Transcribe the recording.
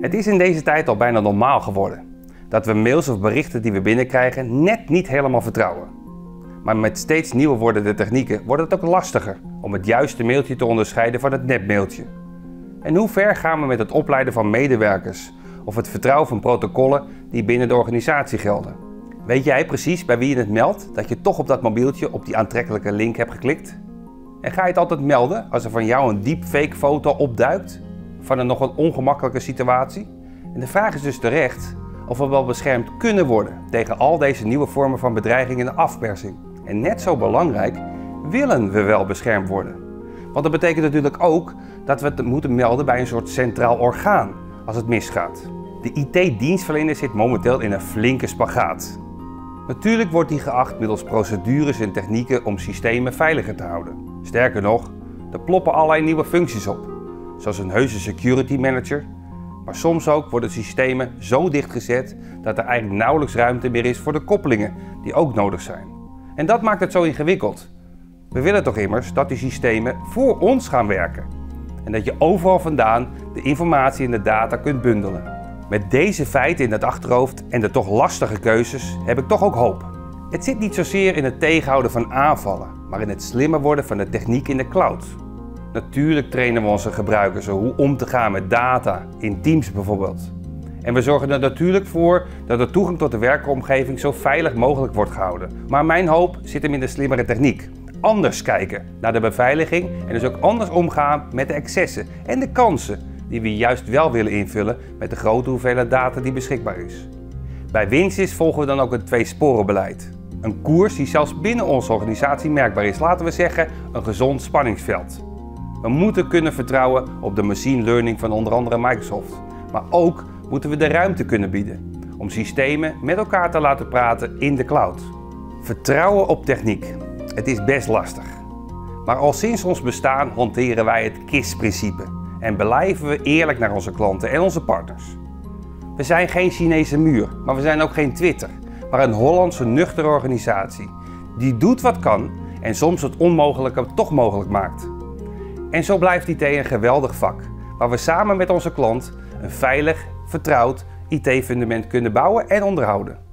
Het is in deze tijd al bijna normaal geworden dat we mails of berichten die we binnenkrijgen net niet helemaal vertrouwen. Maar met steeds nieuwer wordende technieken wordt het ook lastiger om het juiste mailtje te onderscheiden van het nepmailtje. En hoe ver gaan we met het opleiden van medewerkers of het vertrouwen van protocollen die binnen de organisatie gelden? Weet jij precies bij wie je het meldt dat je toch op dat mobieltje op die aantrekkelijke link hebt geklikt? En ga je het altijd melden als er van jou een deepfake foto opduikt van een nog een ongemakkelijke situatie? En de vraag is dus terecht of we wel beschermd kunnen worden tegen al deze nieuwe vormen van bedreiging en afpersing. En net zo belangrijk, willen we wel beschermd worden? Want dat betekent natuurlijk ook dat we het moeten melden bij een soort centraal orgaan als het misgaat. De IT-dienstverlener zit momenteel in een flinke spagaat. Natuurlijk wordt die geacht middels procedures en technieken om systemen veiliger te houden. Sterker nog, er ploppen allerlei nieuwe functies op, zoals een heuse security manager. Maar soms ook worden systemen zo dichtgezet dat er eigenlijk nauwelijks ruimte meer is voor de koppelingen die ook nodig zijn. En dat maakt het zo ingewikkeld. We willen toch immers dat die systemen voor ons gaan werken. En dat je overal vandaan de informatie en de data kunt bundelen. Met deze feiten in het achterhoofd en de toch lastige keuzes heb ik toch ook hoop. Het zit niet zozeer in het tegenhouden van aanvallen, maar in het slimmer worden van de techniek in de cloud. Natuurlijk trainen we onze gebruikers hoe om te gaan met data, in Teams bijvoorbeeld. En we zorgen er natuurlijk voor dat de toegang tot de werkomgeving zo veilig mogelijk wordt gehouden. Maar mijn hoop zit hem in de slimmere techniek. Anders kijken naar de beveiliging en dus ook anders omgaan met de excessen en de kansen die we juist wel willen invullen met de grote hoeveelheid data die beschikbaar is. Bij Winsys volgen we dan ook een tweesporenbeleid. Een koers die zelfs binnen onze organisatie merkbaar is, laten we zeggen een gezond spanningsveld. We moeten kunnen vertrouwen op de machine learning van onder andere Microsoft. Maar ook moeten we de ruimte kunnen bieden om systemen met elkaar te laten praten in de cloud. Vertrouwen op techniek. Het is best lastig. Maar al sinds ons bestaan hanteren wij het KISS-principe en blijven we eerlijk naar onze klanten en onze partners. We zijn geen Chinese muur, maar we zijn ook geen Twitter, maar een Hollandse nuchtere organisatie die doet wat kan en soms het onmogelijke toch mogelijk maakt. En zo blijft IT een geweldig vak, waar we samen met onze klant een veilig, vertrouwd IT-fundament kunnen bouwen en onderhouden.